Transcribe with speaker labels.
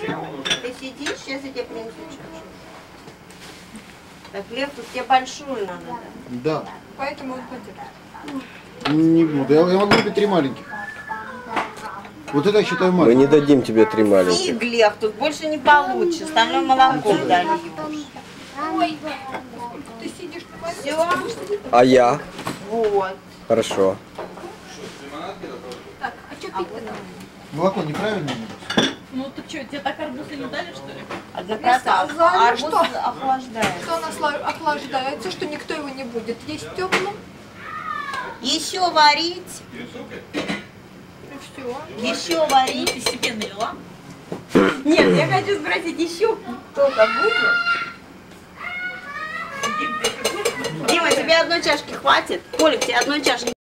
Speaker 1: Ты сидишь, сейчас я тебе принесу чашку. Так, Лев, тут тебе большую надо. да?
Speaker 2: Поэтому он пойдет.
Speaker 3: Не буду. Я, я могу купить три маленьких. Вот это я считаю
Speaker 4: Мы
Speaker 3: маленьким.
Speaker 4: не дадим тебе три маленьких.
Speaker 1: Фиг, Лев, тут больше не получишь. Остальное молоком дольешь.
Speaker 2: Ой, ты сидишь
Speaker 1: Все?
Speaker 4: А я?
Speaker 1: Вот.
Speaker 4: Хорошо.
Speaker 2: Так, а что пить-то надо?
Speaker 3: Молоко неправильно?
Speaker 5: Ну так что, тебе так арбузы не дали, что ли?
Speaker 1: Однократно.
Speaker 2: сказали,
Speaker 1: Арбуз
Speaker 2: что?
Speaker 1: охлаждает.
Speaker 2: Что он осла- охлаждается, что никто его не будет есть теплым.
Speaker 1: Еще варить.
Speaker 2: И все.
Speaker 1: Еще варить.
Speaker 5: Ты себе налила?
Speaker 1: Нет, я хочу спросить еще кто-то будет. Дима, тебе одной чашки хватит? Колик, тебе одной чашки